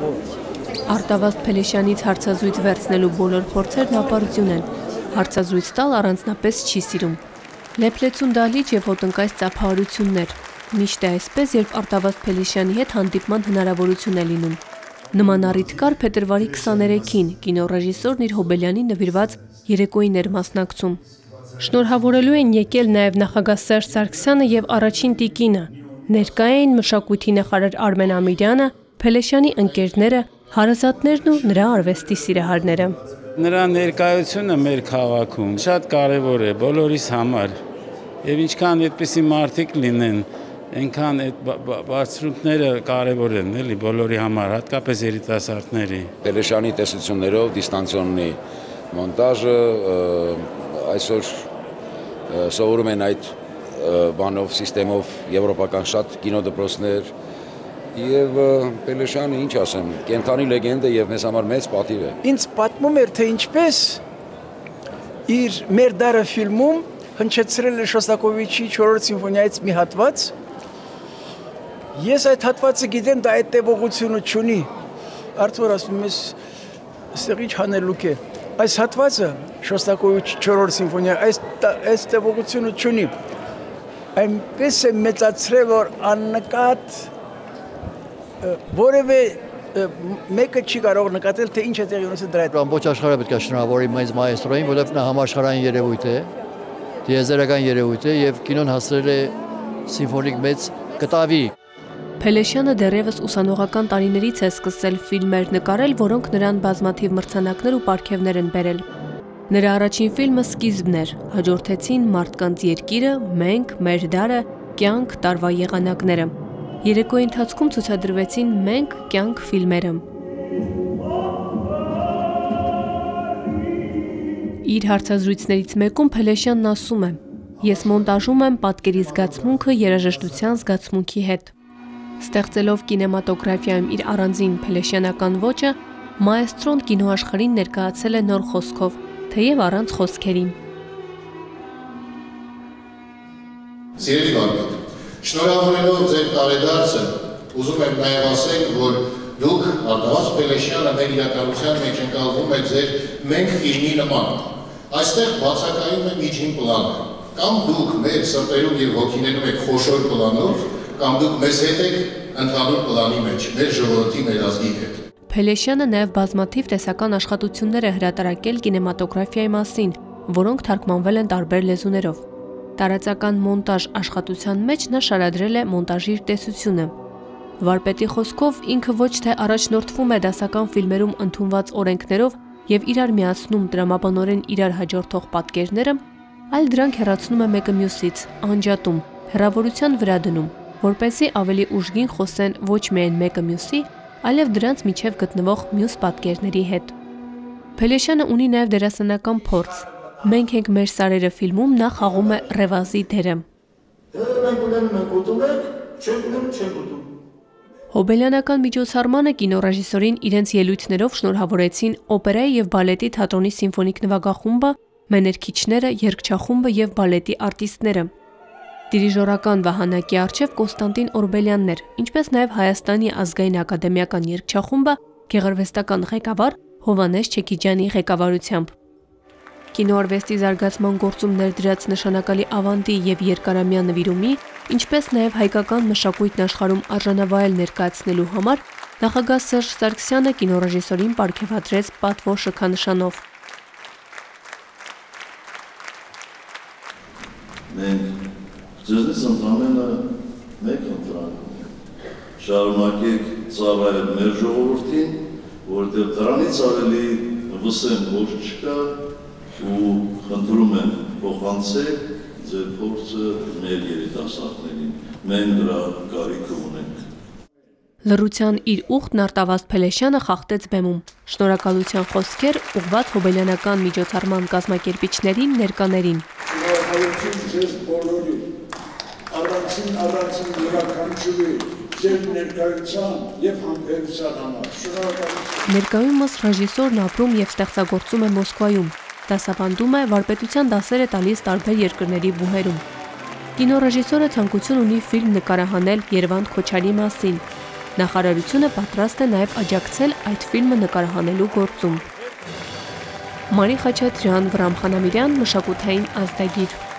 Արտավազդ Փելեշյանից հարցազույց վերցնելու բոլոր փորձերն ապարդյուն են։ Հարցազույց տալ առանձնապես չի սիրում։ Լեփլեցուն դալիճ եւ ոտնկայց ծափահարություններ։ Միշտ է այսպես, երբ Արտավազդ Փելեշյանի հետ հանդիպման հնարավորություն է լինում։ Նման առիթ կար փետրվարի 23-ին կինոռեժիսորն իր Հոբելյանի նվիրված երեկոյին էր մասնակցում։ Շնորհավորելու են եկել նաև նախագահ Սերժ Սարգսյանը եւ առաջին տիկինը։ Ներկա էին մշակույթի նախարար Արմեն Ամիրյանը, Փելեշյանի ընկերները, հարազատներն ու նրա արվեստի սիրահարները։ Նրա ներկայությունը մեր քաղաքում շատ կարևոր է բոլորիս համար։ Եվ ինչքան այդպիսի մարդիկ լինեն, այնքան այդ բարձրությունները կարևոր են, էլի բոլորի համար, հատկապես երիտասարդների։ Փելեշյանի տեսություններով դիստանցիոնի մոնտաժը այսօր սովորում են այդ բանով, համակարգով եվրոպական շատ կինոդպրոցներ եւ Պելեշյանը ինչ ասեմ, կենթանի լեգենդ է եւ մեզ համար մեծ պատիվ է։ Ինձ պատմում էր թե ինչպես իր մեր դարը ֆիլմում հնչեցրել է Շոստակովիչի 4-րդ սիմֆոնիայից մի հատված։ Ես այդ հատվածը գիտեմ, դա այդ տևողությունը չունի։ Արթուր ասում ես, «Ստեղ ինչ հանելուկ է»։ Այս հատվածը Շոստակովիչի 4-րդ սիմֆոնիա այս այս տևողությունը չունի այնպես է մեծացրել, որ աննկատ որևէ մեկը չի կարող նկատել, թե ինչ է տեղի ունեցել դրա հետ։ Ամբողջ աշխարհը պետք է շնորհավորի մեծ մայեստրոին, որովհետև նա համաշխարհային երևույթ է, դիեզերական երևույթ է եւ կինոն հասրել է սիմֆոնիկ մեծ կտավի։ Փելեշյանը դեռևս ուսանողական տարիներից է սկսել ֆիլմեր նկարել, որոնք նրան բազմաթիվ մրցանակներ ու պարգևներ են բերել։ Նրա առաջին ֆիլմը սկիզբն էր, հաջորդեցին Մարդկանց երկիրը, Մենք, Մեր դարը, Կյանք, Տարվա եղանակները։ Երեկոյի ընթացքում ցուցադրվեցին Մենք, Կյանք ֆիլմերը։ Իր հարցազրույցներից մեկում Փելեշյանն ասում է. Ես մոնտաժում եմ պատկերի զգացմունքը երաժշտության զգացմունքի հետ։ Ստեղծելով կինեմատոգրաֆիայում իր առանձին Փելեշյանական ոճը, մայեստրոն կինոաշխարհին ներկայացել է նոր խոսքով թեև առանց խոսքերի։ Սիրելի բարբետ, շնորհավորելով ձեր տարեդարձը, ուզում եմ նաև ասել, որ դուք Արտավազ Պելեշյանը մեր իրականության մեջ ընկալվում է ձեր մենք ֆիլմի նման։ Այստեղ բացակայում է միջին պլանը։ Կամ դուք մեր սրտերում եւ հոգիներում եք խոշոր պլանով, կամ դուք մեզ հետ եք ընդհանուր պլանի մեջ, մեր ժողովրդի, մեր ազգի հետ։ Փելեշյանը նաև բազմաթիվ տեսական աշխատություններ է հրատարակել կինեմատոգրաֆիայի մասին, որոնք թարգմանվել են տարբեր լեզուներով։ Տարածական մոնտաժ աշխատության մեջ նա շարադրել է մոնտաժի տեսությունը։ Վարպետի խոսքով ինքը ոչ թե առաջնորդվում է դասական ֆիլմերում ընդունված օրենքներով եւ իրար միացնում դրամաբանորեն իրար հաջորդող պատկերները, այլ դրանք հեռացնում է մեկը մյուսից, անջատում, հերավորության վրա դնում, որպեսզի ավելի ուժգին խոսեն ոչ միայն մեկը մյուսի, այլև դրանց միջև գտնվող մյուս պատկերների հետ։ Փելեշյանը ունի նաև դերասանական փորձ։ Մենք ենք մեր սարերը ֆիլմում նա խաղում է Ռևազի դերը։ Մենք ունենում ենք ուտում եք, չենք ուտում, չենք ուտում։ Հոբելյանական միջոցառմանը կինոռեժիսորին իրենց ելույթներով շնորհավորեցին օպերայի եւ բալետի թատրոնի սիմֆոնիկ նվագախումբը, մեներքիչները, երգչախումբը եւ բալետի արտիստները դիրիժորական վահանակի արչև Կոստանտին Օրբելյանն էր, ինչպես նաև Հայաստանի ազգային ակադեմիական երգչախումբը գեղարվեստական ղեկավար Հովանես Չեքիջյանի ղեկավարությամբ։ Կինոարվեստի զարգացման գործում ներդրած նշանակալի ավանդի եւ երկարամյա նվիրումի, ինչպես նաև հայկական մշակույթն աշխարհում արժանավայել ներկայացնելու համար նախագահ Սերժ Սարգսյանը կինոռեժիսորին ապարգևատրեց պատվո շքանշանով։ Մենք Ձեզնից ընդամենը մեկ ընտրանք շարունակեք ծավայել մեր ժողովրդին, որտեղ դրանից ավելի վսեմ որ չկա ու խնդրում եմ փոխանցեք ձեր փորձը մեր երիտասարդներին։ Մենք դրա կարիքը ունենք։ Լրության իր ուխտն Արտավազդ Փելեշյանը խախտեց բեմում։ Շնորհակալության խոսքեր ուղված հոբելյանական միջոցառման կազմակերպիչներին ներկաներին։ Շնորհակալություն ձեզ բոլորին առանցին առանցին յուրաքանչյուրի ձեր ներկայության եւ համբերության համար։ Շնորհակալություն։ Ներկայումս ռեժիսորն ապրում եւ ստեղծագործում է Մոսկվայում դասավանդում է, վարպետության դասեր է տալիս տարբեր երկրների բուհերում։ Կինոռեժիսորը ցանկություն ունի ֆիլմ նկարահանել Երևան Քոչարի մասին։ Նախարարությունը պատրաստ է նաև աջակցել այդ ֆիլմը նկարահանելու գործում։ Մարի Խաչատրյան, Վրամ Խանամիրյան, մշակութային ազդագիր։